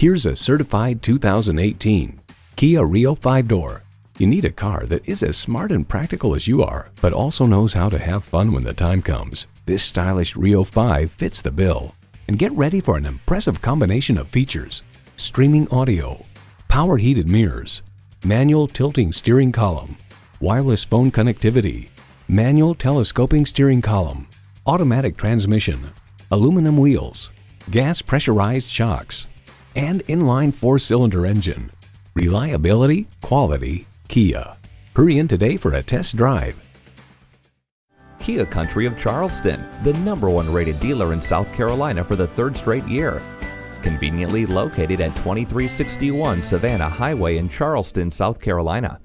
Here's a certified 2018 Kia Rio 5-door. You need a car that is as smart and practical as you are, but also knows how to have fun when the time comes. This stylish Rio 5 fits the bill. And get ready for an impressive combination of features. Streaming audio, power heated mirrors, manual tilting steering column, wireless phone connectivity, manual telescoping steering column, automatic transmission, aluminum wheels, gas pressurized shocks, and inline four-cylinder engine. Reliability, quality, Kia. Hurry in today for a test drive. Kia Country of Charleston, the number one rated dealer in South Carolina for the third straight year. Conveniently located at 2361 Savannah Highway in Charleston, South Carolina.